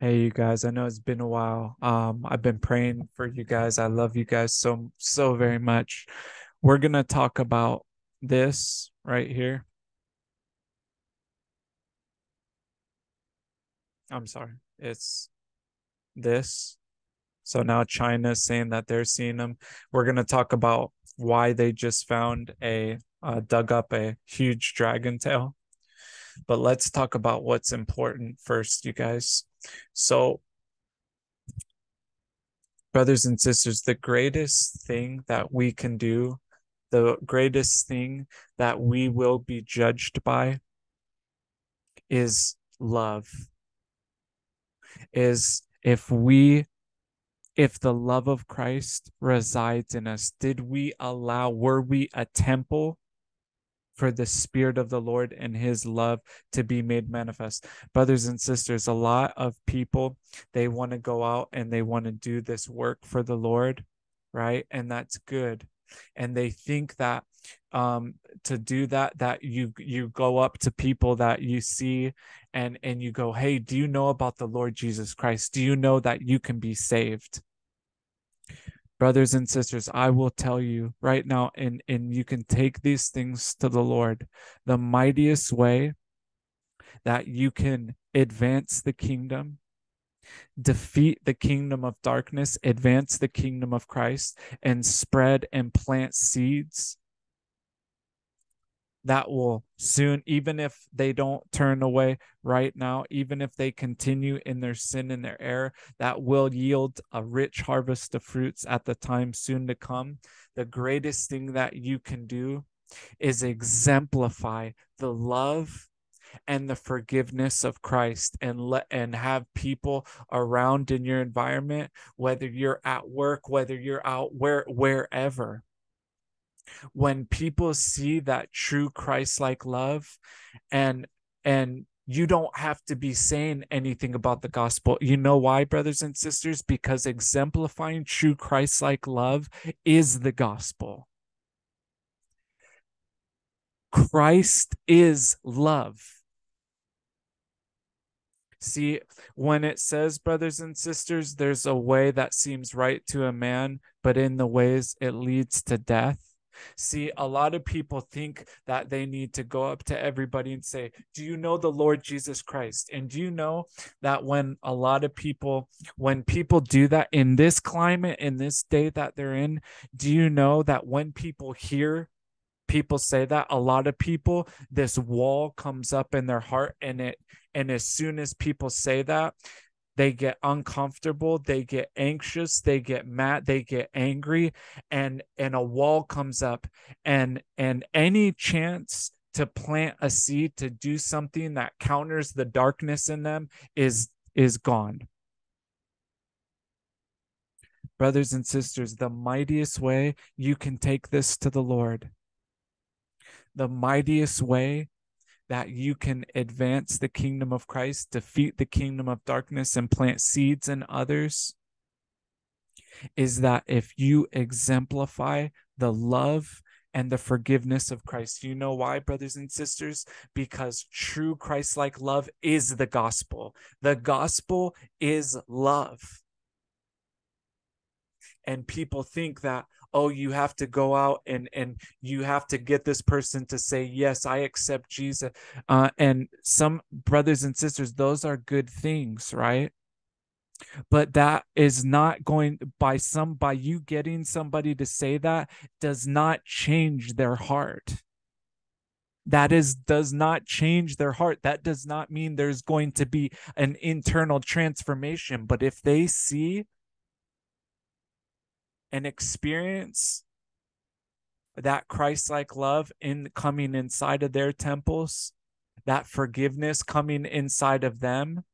Hey, you guys, I know it's been a while. Um, I've been praying for you guys. I love you guys so, so very much. We're going to talk about this right here. I'm sorry. It's this. So now China is saying that they're seeing them. We're going to talk about why they just found a, uh, dug up a huge dragon tail. But let's talk about what's important first, you guys. So, brothers and sisters, the greatest thing that we can do, the greatest thing that we will be judged by is love. Is if we if the love of Christ resides in us, did we allow, were we a temple for the spirit of the Lord and his love to be made manifest. Brothers and sisters, a lot of people they want to go out and they want to do this work for the Lord, right? And that's good. And they think that um to do that that you you go up to people that you see and and you go hey do you know about the lord jesus christ do you know that you can be saved brothers and sisters i will tell you right now and and you can take these things to the lord. The mightiest way that you can advance the kingdom defeat the kingdom of darkness advance the kingdom of christ and spread and plant seeds that will soon, even if they don't turn away right now, even if they continue in their sin and their error, that will yield a rich harvest of fruits at the time soon to come. The greatest thing that you can do is exemplify the love and the forgiveness of Christ and let and have people around in your environment whether you're at work whether you're out where wherever when people see that true Christ-like love and and you don't have to be saying anything about the gospel. You know why, brothers and sisters? Because exemplifying true Christ like love is the gospel. Christ is love. See, when it says, brothers and sisters, there's a way that seems right to a man, but in the ways it leads to death. See, a lot of people think that they need to go up to everybody and say, Do you know the Lord Jesus Christ? And do you know that when a lot of people, when people do that in this climate, in this day that they're in, do you know that when people hear people say that a lot of people this wall comes up in their heart and it and as soon as people say that they get uncomfortable they get anxious they get mad they get angry and and a wall comes up. And and any chance to plant a seed to do something that counters the darkness in them is is gone. Brothers and sisters the mightiest way you can take this to the lord the mightiest way that you can advance the kingdom of Christ, defeat the kingdom of darkness, and plant seeds in others is that if you exemplify the love and the forgiveness of Christ. You know why, brothers and sisters? Because true Christ like love is the gospel. The gospel is love. And people think that, oh you have to go out and and you have to get this person to say yes i accept jesus. Uh, and some brothers and sisters those are good things right? But that is not going by some by you getting somebody to say that does not change their heart. That is does not change their heart. That does not mean there's going to be an internal transformation. But if they see and experience that Christ-like love in coming inside of their temples, that forgiveness coming inside of them,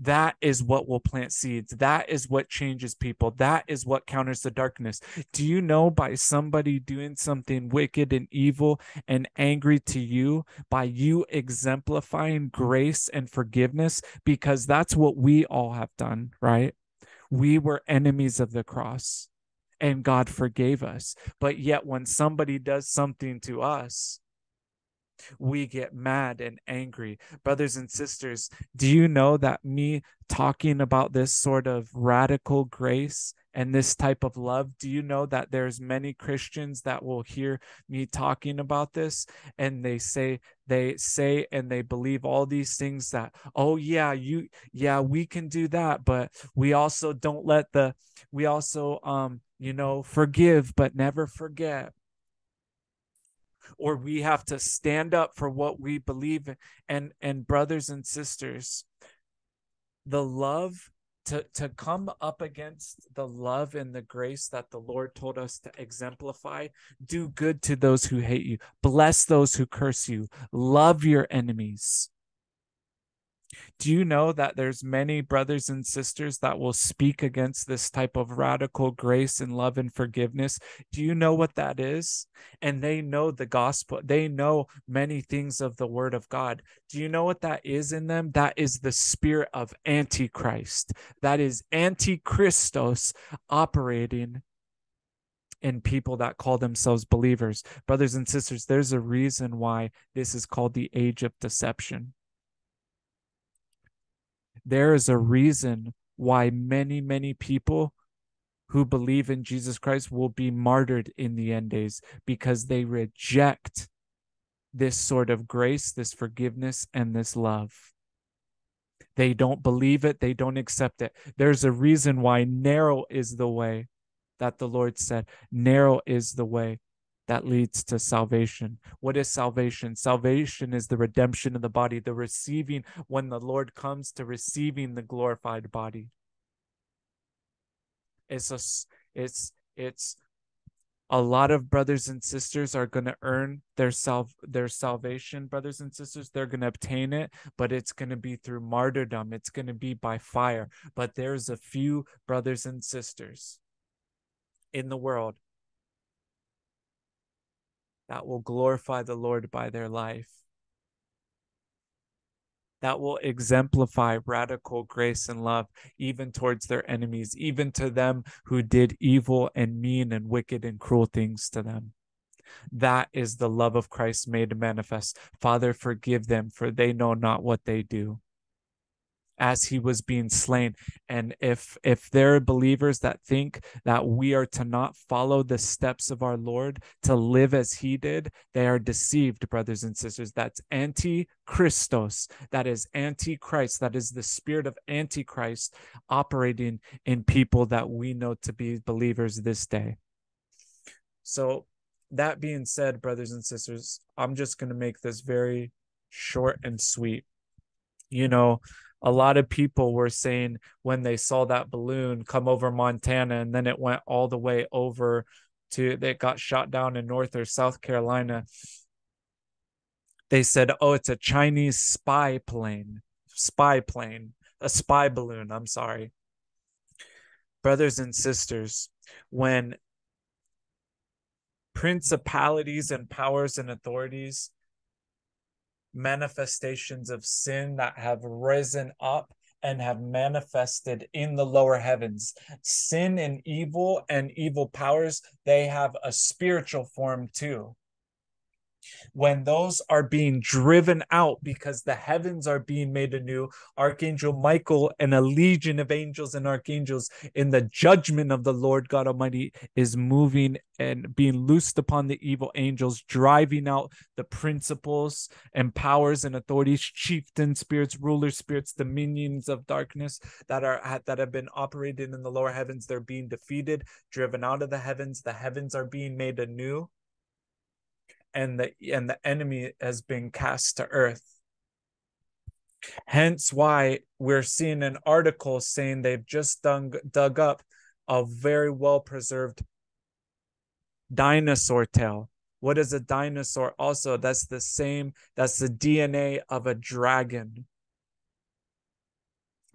that is what will plant seeds. That is what changes people. That is what counters the darkness. Do you know by somebody doing something wicked and evil and angry to you, by you exemplifying grace and forgiveness? Because that's what we all have done, right? We were enemies of the cross and God forgave us. But yet, when somebody does something to us, we get mad and angry. Brothers and sisters, do you know that me talking about this sort of radical grace and this type of love do you know that there's many christians that will hear me talking about this and they say they say and they believe all these things that oh yeah you yeah we can do that but we also don't let the we also um you know forgive but never forget or we have to stand up for what we believe in. and and brothers and sisters the love to to come up against the love and the grace that the lord told us to exemplify do good to those who hate you. Bless those who curse you. Love your enemies do you know that there's many brothers and sisters that will speak against this type of radical grace and love and forgiveness? Do you know what that is? And they know the gospel. They know many things of the word of God. Do you know what that is in them? That is the spirit of antichrist. That is antichristos operating in people that call themselves believers. Brothers and sisters, there's a reason why this is called the age of deception there is a reason why many, many people who believe in Jesus Christ will be martyred in the end days because they reject this sort of grace, this forgiveness, and this love. They don't believe it, they don't accept it. There's a reason why narrow is the way that the Lord said, narrow is the way that leads to salvation. What is salvation? Salvation is the redemption of the body, the receiving when the Lord comes to receiving the glorified body. It's a, it's it's a lot of brothers and sisters are going to earn their self their salvation brothers and sisters they're going to obtain it but it's going to be through martyrdom it's going to be by fire but there's a few brothers and sisters in the world that will glorify the Lord by their life, that will exemplify radical grace and love, even towards their enemies, even to them who did evil and mean and wicked and cruel things to them. That is the love of Christ made manifest. Father, forgive them, for they know not what they do as he was being slain. And if if there are believers that think that we are to not follow the steps of our lord to live as he did they are deceived brothers and sisters. That's anti-christos. That is antichrist. That is the spirit of antichrist operating in people that we know to be believers this day. So that being said brothers and sisters i'm just going to make this very short and sweet. You know a lot of people were saying when they saw that balloon come over Montana and then it went all the way over to that got shot down in North or South Carolina. They said, "Oh, it's a Chinese spy plane, spy plane, a spy balloon." I'm sorry, brothers and sisters. When principalities and powers and authorities manifestations of sin that have risen up and have manifested in the lower heavens. Sin and evil and evil powers, they have a spiritual form too when those are being driven out because the heavens are being made anew, Archangel Michael and a legion of angels and archangels in the judgment of the Lord God Almighty is moving and being loosed upon the evil angels, driving out the principles and powers and authorities, chieftain spirits, ruler spirits, dominions of darkness that are that have been operated in the lower heavens. They're being defeated, driven out of the heavens. The heavens are being made anew and the and the enemy has been cast to earth. Hence why we're seeing an article saying they've just dug, dug up a very well preserved dinosaur tail. What is a dinosaur? Also that's the same that's the dna of a dragon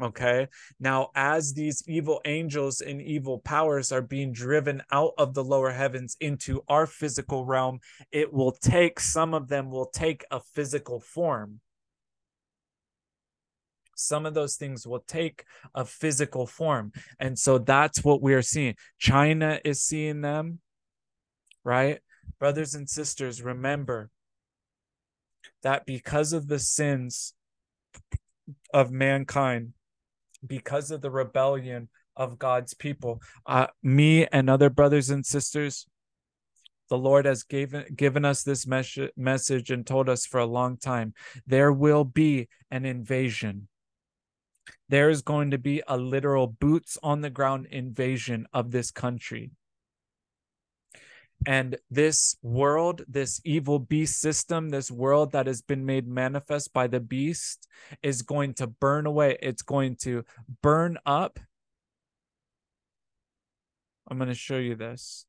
Okay. Now, as these evil angels and evil powers are being driven out of the lower heavens into our physical realm, it will take, some of them will take a physical form. Some of those things will take a physical form. And so that's what we're seeing. China is seeing them, right? Brothers and sisters, remember that because of the sins of mankind, because of the rebellion of God's people, uh, me and other brothers and sisters, the Lord has given given us this mes- message and told us for a long time there will be an invasion. There is going to be a literal boots on the ground invasion of this country. And this world, this evil beast system, this world that has been made manifest by the beast is going to burn away. It's going to burn up. I'm going to show you this.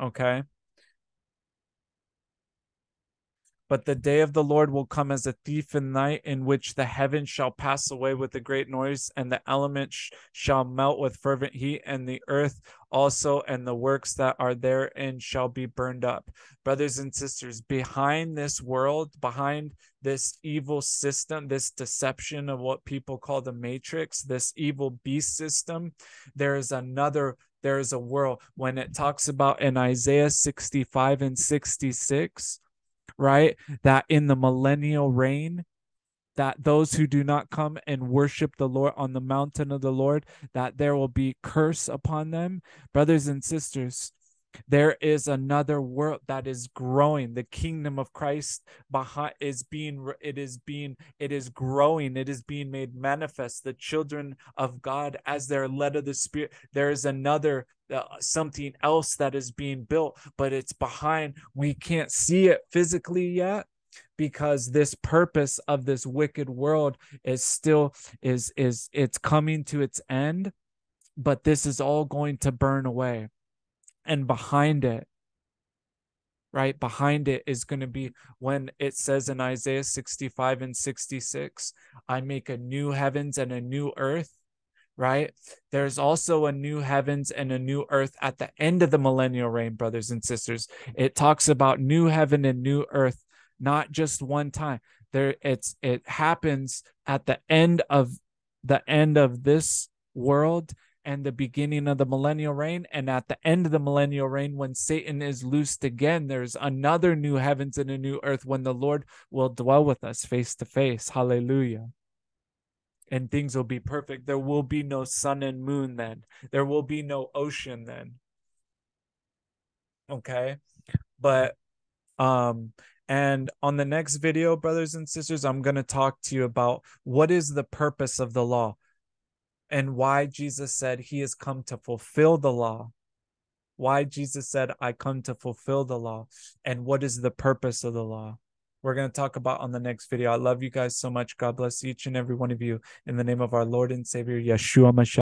Okay. But the day of the Lord will come as a thief in night, in which the heavens shall pass away with a great noise, and the elements sh- shall melt with fervent heat, and the earth also and the works that are therein shall be burned up. Brothers and sisters, behind this world, behind this evil system, this deception of what people call the matrix, this evil beast system, there is another there is a world when it talks about in Isaiah 65 and 66 right? That in the millennial reign, that those who do not come and worship the Lord on the mountain of the Lord, that there will be curse upon them. Brothers and sisters, there is another world that is growing. The kingdom of christ behind is being it is being it is growing. It is being made manifest. The children of god as they're led of the spirit there is another uh, something else that is being built but it's behind. We can't see it physically yet because this purpose of this wicked world is still is is it's coming to its end but this is all going to burn away and behind it right? Behind it is going to be when it says in Isaiah 65 and 66 I make a new heavens and a new earth right? There's also a new heavens and a new earth at the end of the millennial reign brothers and sisters. It talks about new heaven and new earth not just one time. There it's it happens at the end of the end of this world and the beginning of the millennial reign. And at the end of the millennial reign, when Satan is loosed again, there's another new heavens and a new earth when the Lord will dwell with us face to face. Hallelujah. And things will be perfect. There will be no sun and moon then, there will be no ocean then. Okay. But, um, and on the next video, brothers and sisters, I'm going to talk to you about what is the purpose of the law and why Jesus said he has come to fulfill the law. Why Jesus said, I come to fulfill the law, and what is the purpose of the law. We're going to talk about on the next video. I love you guys so much. God bless each and every one of you in the name of our Lord and Savior, Yeshua Mashiach.